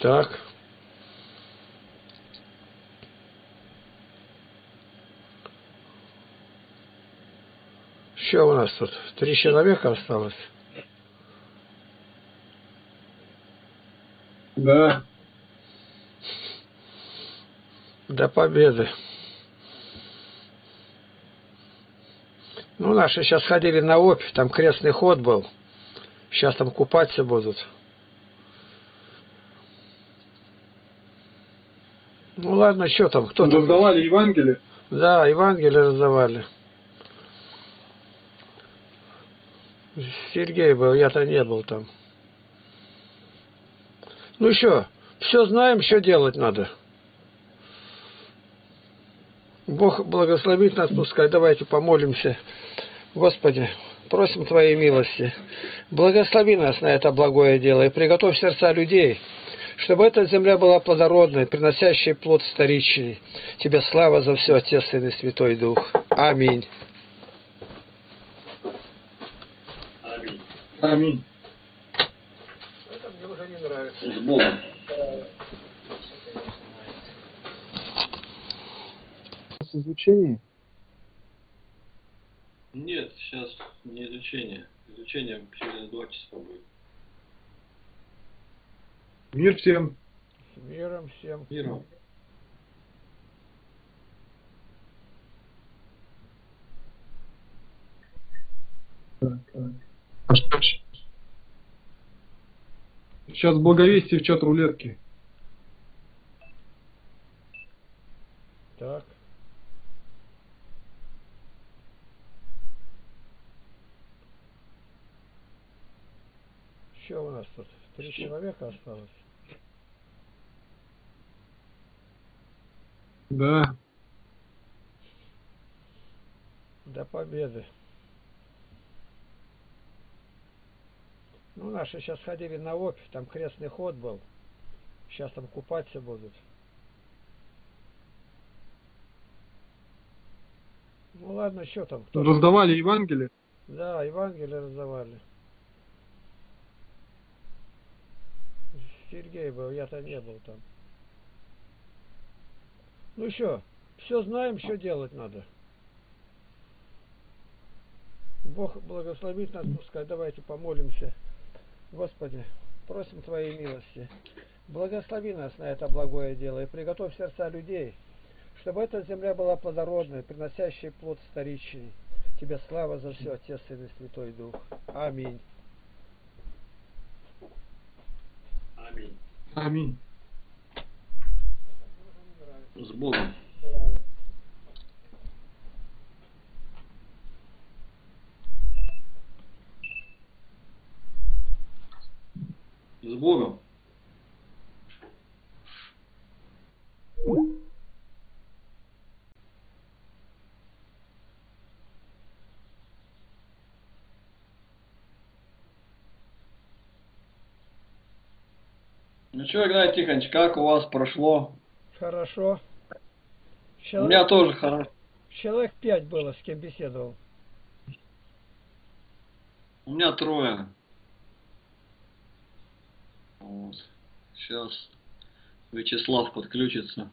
Так. Что у нас тут? Три человека осталось? Да. До победы. Ну, наши сейчас ходили на Обь, там крестный ход был. Сейчас там купаться будут. Ну ладно, что там, кто там? Раздавали Евангелие? Да, Евангелие раздавали. Сергей был, я-то не был там. Ну что, все знаем, что делать надо. Бог благословит нас, пускай. Давайте помолимся. Господи, просим Твоей милости. Благослови нас на это благое дело и приготовь сердца людей, чтобы эта земля была плодородной, приносящей плод вторичный. Тебе слава за все, Отец, Сын и Святой Дух. Аминь. Аминь. Это мне уже не нравится. С Богом. Изучение? Нет, сейчас не изучение. Изучение через два часа будет. Мир всем. С миром всем. Миром. Сейчас благовестие в чат рулетки. Так. Что у нас тут? Три человека осталось? Да. До победы. Ну, наши сейчас ходили на Обь, там крестный ход был. Сейчас там купаться будут. Ну ладно, что там? Кто там? Раздавали Евангелие? Да, Евангелие раздавали. Сергей был, я-то не был там. Ну что, все знаем, что делать надо. Бог благословит нас, пускай. Давайте помолимся. Господи, просим Твоей милости. Благослови нас на это благое дело и приготовь сердца людей, чтобы эта земля была плодородной, приносящей плод вторичный. Тебе слава за все, Отец, и Святой Дух. Аминь. Аминь. Аминь. С Богом. С Богом. Ну что, Игнатий Тихонович, как у вас прошло? Хорошо. У Человек, меня тоже хорошо. человек пять было, с кем беседовал. У меня трое. Вот. Сейчас Вячеслав подключится.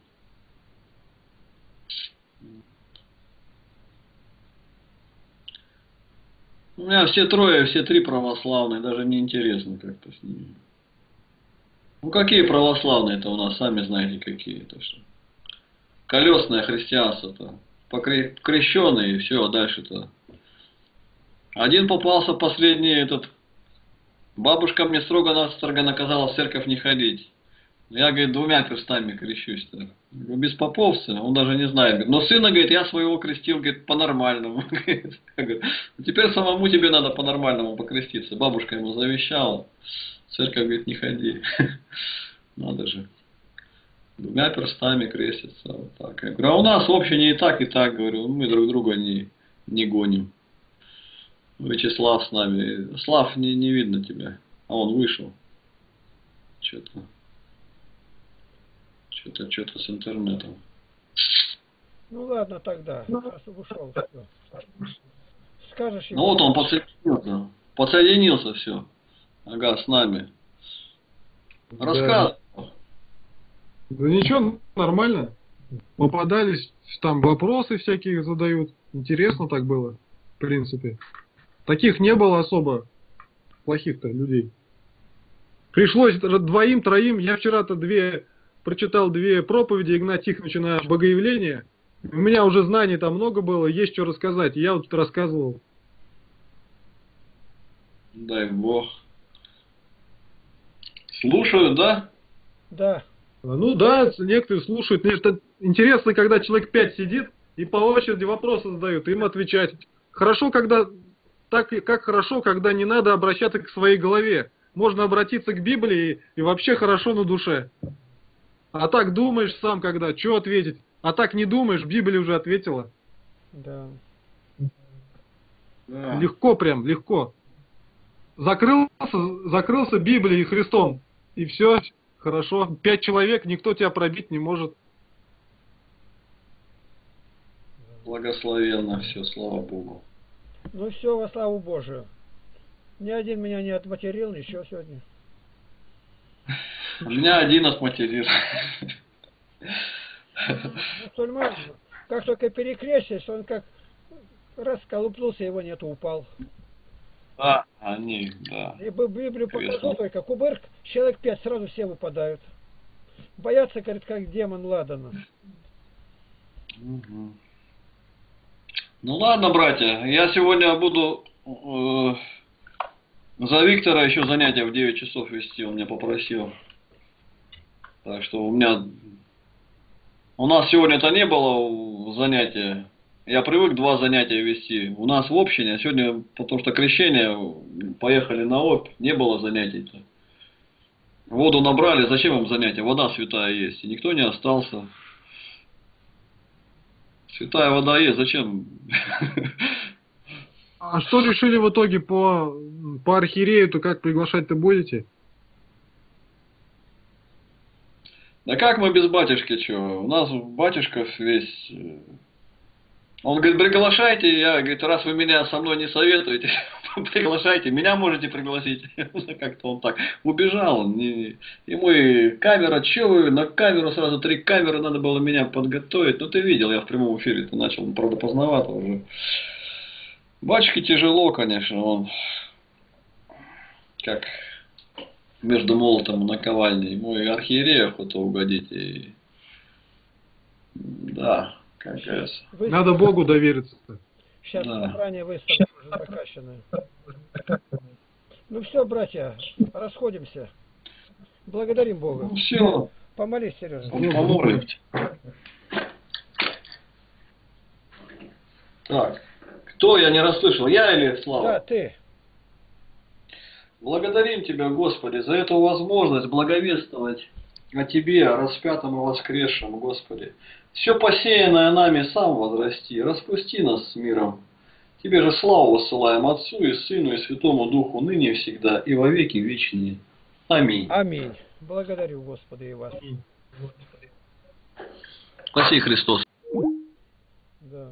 У меня все трое, все три православные, даже не интересно как-то с ними. Ну какие православные-то у нас, сами знаете какие. То. Колесное христианство-то. Покре- Крещеные и все, а дальше-то. Один попался последний этот. Бабушка мне строго-настрого наказала в церковь не ходить. Я, говорит, двумя перстами крещусь-то. Говорю, Без поповца, он даже не знает. Но сына, говорит, я своего крестил, говорит, по-нормальному. «Ну, теперь самому тебе надо по-нормальному покреститься. Бабушка ему завещала. Церковь, говорит, не ходи. Надо же. Двумя перстами креститься. Вот так. Я говорю, а у нас общее и так, и так, говорю, мы друг друга не, не гоним. Вячеслав с нами. Слав, не, не видно тебя. А он вышел. Что-то. Что-то, что-то с интернетом. Ну ладно тогда, раз ушел. всё. Скажешь Ну вот он подсоединился. Подсоединился все. Ага, с нами. Рассказывай. Да ничего, нормально. Попадались, там вопросы всякие задают. Интересно так было, в принципе. Таких не было особо плохих-то людей. Пришлось двоим, троим. Я вчера-то две прочитал две проповеди Игнат Тихоновича на богоявление. У меня уже знаний там много было, есть что рассказать. Я вот рассказывал. Дай бог. Слушают, да? Да. Ну да, некоторые слушают. Мне это интересно, когда человек пять сидит и по очереди вопросы задают, им отвечать. Хорошо, когда так как хорошо, когда не надо обращаться к своей голове. Можно обратиться к Библии и вообще хорошо на душе. А так думаешь сам, когда, что ответить? А так не думаешь, Библия уже ответила. Да. Да. Легко прям, легко. Закрылся, закрылся Библией и Христом. И все, хорошо. Пять человек, никто тебя пробить не может. Благословенно все, слава Богу. Ну все, во славу Божию. Ни один меня не отматерил, ничего сегодня. Меня один отматерил. Мусульман, как только перекрестишь, он как раз колупнулся, его нету, упал. Да, они, да. И бы Библию покажу Интересно. только, кубырк, человек пять, сразу все выпадают. Боятся, говорит, как демон Ладана. Ну ладно, братья, я сегодня буду э, за Виктора еще занятия в 9 часов вести, он меня попросил. Так что у меня... У нас сегодня-то не было занятия. Я привык два занятия вести. У нас в общине, а сегодня, потому что крещение, поехали на опь, не было занятий-то. Воду набрали, зачем им занятия? Вода святая есть. И никто не остался. Святая вода есть, зачем? А что решили в итоге по, по архиерею-то как приглашать-то будете? Да как мы без батюшки, что? У нас батюшка весь... э, Он говорит, приглашайте, я, говорит, раз вы меня со мной не советуете, приглашайте, меня можете пригласить. Как-то он так убежал, он не- ему и камера, че вы, на камеру сразу три камеры, надо было меня подготовить. Ну ты видел, я в прямом эфире ты начал, правда поздновато уже. Батюшке тяжело, конечно, он как между молотом и наковальней. Ему и архиерею охота угодить, и... Да, как. Вы- Надо Богу довериться. Сейчас Да. собрание выставка уже закачанное. Ну все, братья, расходимся. Благодарим Бога. Ну все, Помолись, Сережа. помолимся. Так, кто я не расслышал, я или Слава? Да, ты. Благодарим Тебя, Господи, за эту возможность благовествовать о Тебе, распятом и воскресшем, Господи. Все посеянное нами сам возрасти, распусти нас с миром. Тебе же славу высылаем Отцу и Сыну и Святому Духу, ныне и всегда, и во веки вечные. Аминь. Аминь. Благодарю Господа и вас. Спаси Христос. Да.